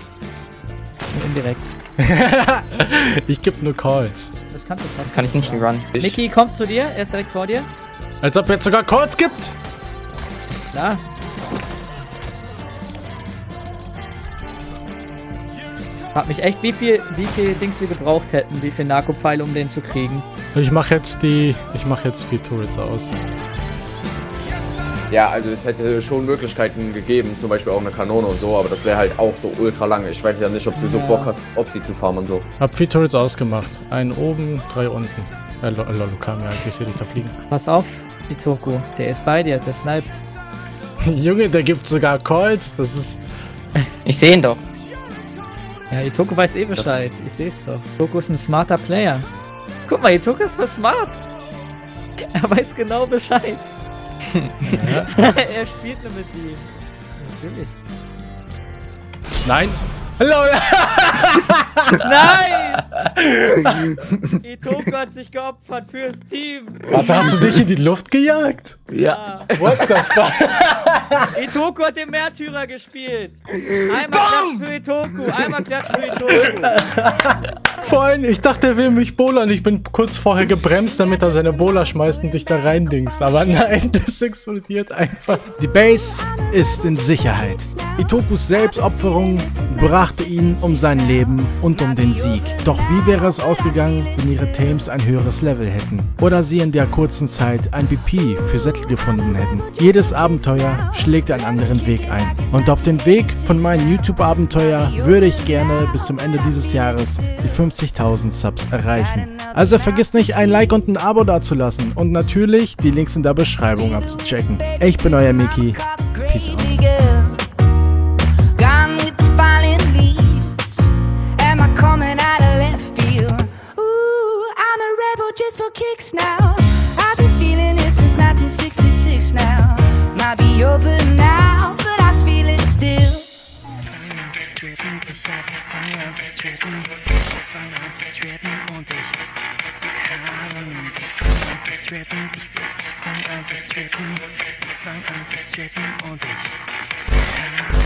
Nur indirekt. ich geb nur Calls. Das kannst du trotzdem. Kann ich nicht run. Mickey kommt zu dir, er ist direkt vor dir. Als ob jetzt sogar Calls gibt. Da. Frag mich echt, wie viel, wie viel Dings wir gebraucht hätten, wie viel Narkopfeile, um den zu kriegen. Ich mache jetzt die. Ich mache jetzt vier Turrets aus. Ja, also es hätte schon Möglichkeiten gegeben, zum Beispiel auch eine Kanone und so, aber das wäre halt auch so ultra lange. Ich weiß ja nicht, ob du so. Bock hast, Opsi zu farmen und so. Hab vier Turrets ausgemacht. Einen oben, drei unten. Äh, Lo- Lolo kam ja, ich sehe dich da fliegen. Pass auf, Itoku, der ist bei dir, der sniped. Junge, der gibt sogar Calls. Das ist. Ich sehe ihn doch. Ja, Itoku weiß eh Bescheid, ich seh's doch. Itoku ist ein smarter Player. Guck mal, Itoku ist voll smart. Er weiß genau Bescheid. er spielt nur mit ihm. Natürlich. Nein! Lol! Nice! Itoku hat sich geopfert fürs Team. Warte, hast du dich in die Luft gejagt? Ja. What the fuck? Itoku hat den Märtyrer gespielt. Einmal Klatsch für Itoku, einmal Klatsch für Itoku. Vorhin, ich dachte, er will mich bollern. Ich bin kurz vorher gebremst, damit er seine Bola schmeißt und dich da reindingst. Aber nein, das explodiert einfach. Die Base ist in Sicherheit. Itokus Selbstopferung brachte ihn um sein Leben und um den Sieg. Doch wie wäre es ausgegangen, wenn ihre Teams ein höheres Level hätten? Oder sie in der kurzen Zeit ein BP für Sättel gefunden hätten? Jedes Abenteuer schlägt einen anderen Weg ein. Und auf den Weg von meinem YouTube-Abenteuer würde ich gerne bis zum Ende dieses Jahres die 50.000 Subs erreichen. Also vergiss nicht, ein Like und ein Abo dazulassen und natürlich die Links in der Beschreibung abzuchecken. Ich bin euer Mickey. Peace out. Gone with the falling 1966 now. Might be over now, but I feel it still. Strippen, ich fang an zu strippen, ich fang an zu strippen und ich